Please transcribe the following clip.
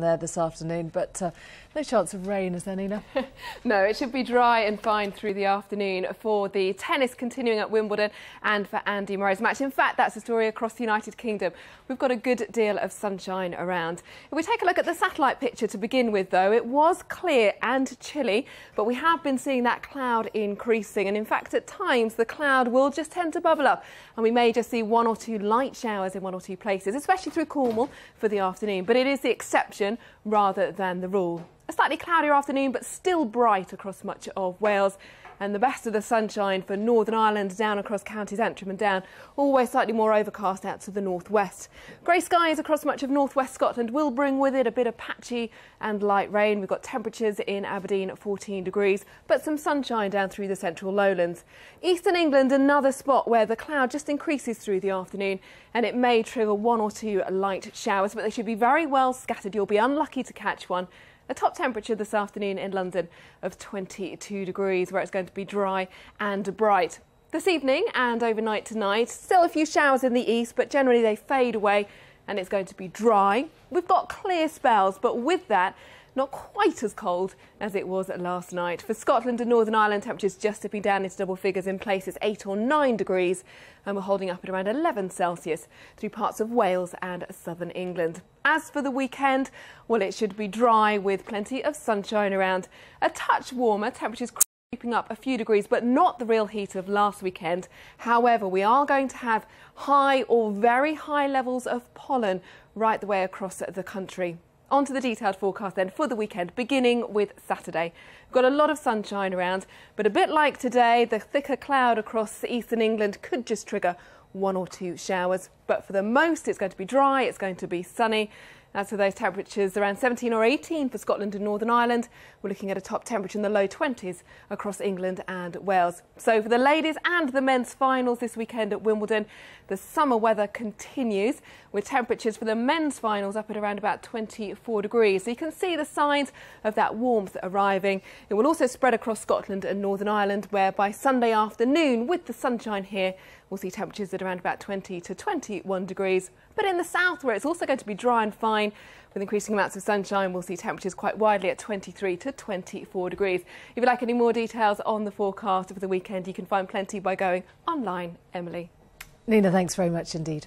there this afternoon, but uh, no chance of rain, is there, Nina? no, it should be dry and fine through the afternoon for the tennis continuing at Wimbledon and for Andy Murray's match. In fact, that's the story across the United Kingdom. We've got a good deal of sunshine around. If we take a look at the satellite picture to begin with, though, it was clear and chilly, but we have been seeing that cloud increasing. And in fact, at times, the cloud will just tend to bubble up, and we may just see one or two light showers in one or two places, especially through Cornwall for the afternoon. But it is the exception exception rather than the rule. A slightly cloudier afternoon, but still bright across much of Wales. And the best of the sunshine for Northern Ireland down across counties Antrim and Down, always slightly more overcast out to the northwest. Grey skies across much of northwest Scotland will bring with it a bit of patchy and light rain. We've got temperatures in Aberdeen at 14 degrees, but some sunshine down through the central lowlands. Eastern England, another spot where the cloud just increases through the afternoon and it may trigger one or two light showers, but they should be very well scattered. You'll be unlucky to catch one. A top temperature this afternoon in London of 22 degrees, where it's going to be dry and bright. This evening and overnight tonight, still a few showers in the east, but generally they fade away and it's going to be dry. We've got clear spells, but with that, not quite as cold as it was last night. For Scotland and Northern Ireland, temperatures just dipping down into double figures in places 8 or 9 degrees, and we're holding up at around 11 Celsius through parts of Wales and southern England. As for the weekend, well, it should be dry with plenty of sunshine around. A touch warmer, temperatures creeping up a few degrees, but not the real heat of last weekend. However, we are going to have high or very high levels of pollen right the way across the country. On to the detailed forecast then for the weekend, beginning with Saturday. We've got a lot of sunshine around, but a bit like today, the thicker cloud across eastern England could just trigger one or two showers. But for the most, it's going to be dry, it's going to be sunny. As for those temperatures, around 17 or 18 for Scotland and Northern Ireland. We're looking at a top temperature in the low 20s across England and Wales. So for the ladies and the men's finals this weekend at Wimbledon, the summer weather continues with temperatures for the men's finals up at around about 24 degrees. So you can see the signs of that warmth arriving. It will also spread across Scotland and Northern Ireland, where by Sunday afternoon, with the sunshine here, we'll see temperatures at around about 20 to 21 degrees. But in the south, where it's also going to be dry and fine, with increasing amounts of sunshine, we'll see temperatures quite widely at 23 to 24 degrees. If you'd like any more details on the forecast for the weekend, you can find plenty by going online. Emily. Nina, thanks very much indeed.